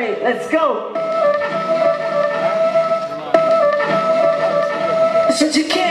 Jeremy. Let's go. Such a kid.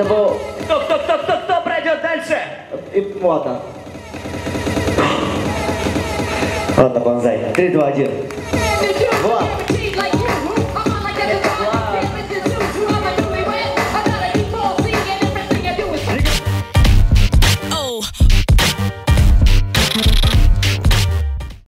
Это был... Кто, кто, кто, кто, кто пройдет дальше? И, ладно. Ладно, Бонзай. Три, два, один. Влад.